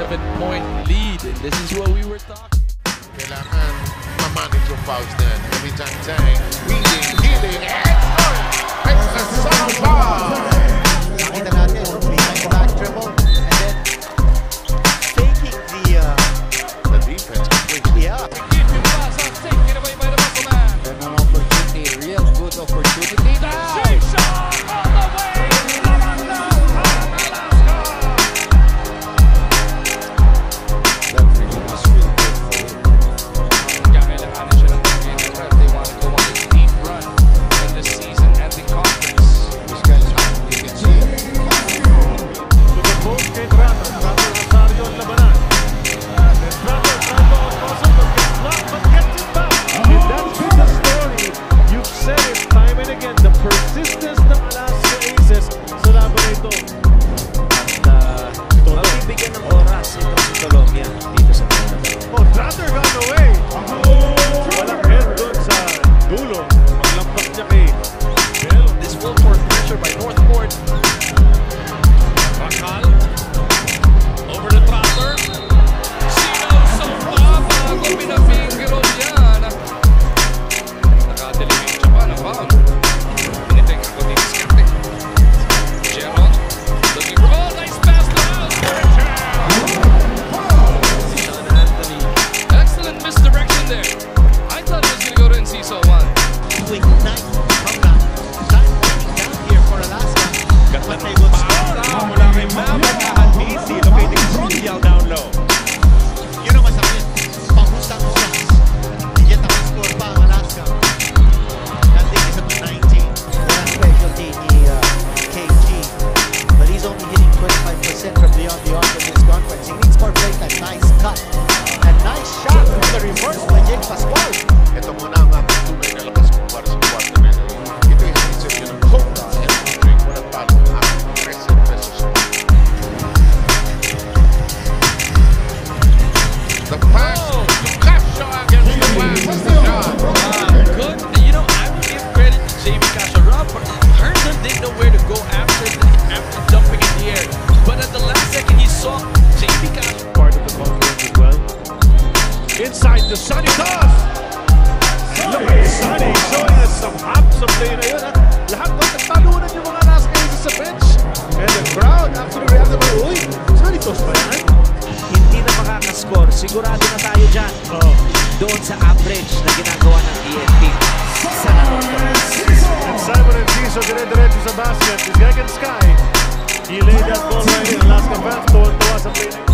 seven-point lead. And this is what we were talking Kailangan fouls. Every time, time, healing, the Sunny Cars. Laman Sunny, showing us some absolutely. Yun, at lahat ko nagtalunan yung mga nasa kayo sa bench. And the crowd actually reacted by, uy, Sunny Cars ba yan? Hindi na makakascore. Sigurado na tayo dyan. Oh. Doon sa average na ginagawa ng TNT. Sa And Simon and Tiso dire-diretso sa basket. Is Gagan Sky. He laid that ball right in. Last convert. Tuwan-tuwa sa play